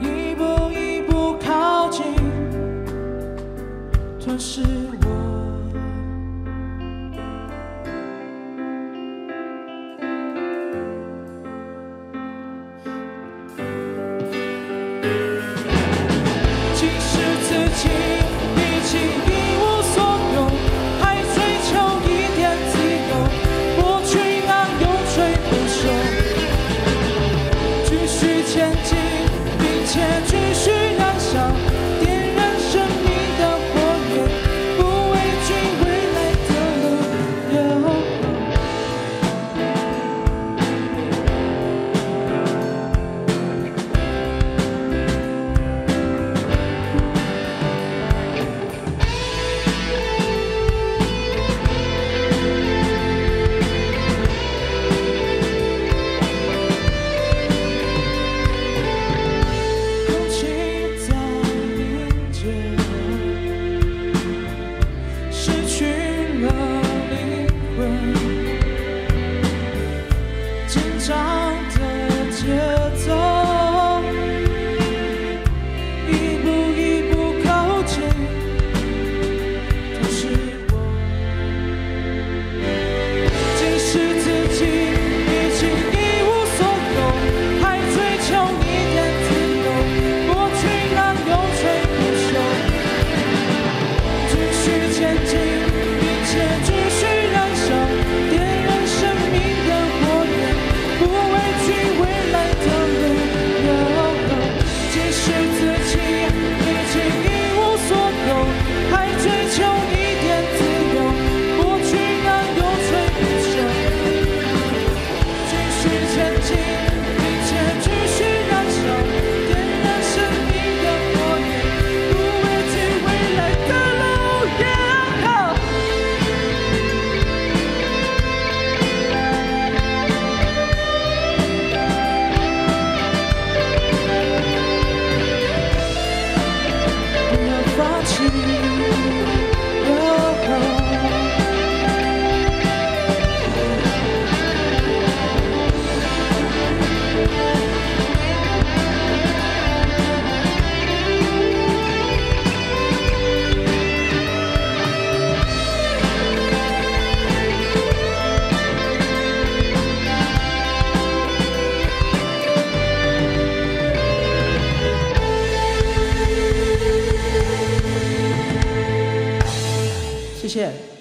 一步一步靠近，吞噬我。一切只是燃烧点燃生命的火焰不畏惧 you. IBGE.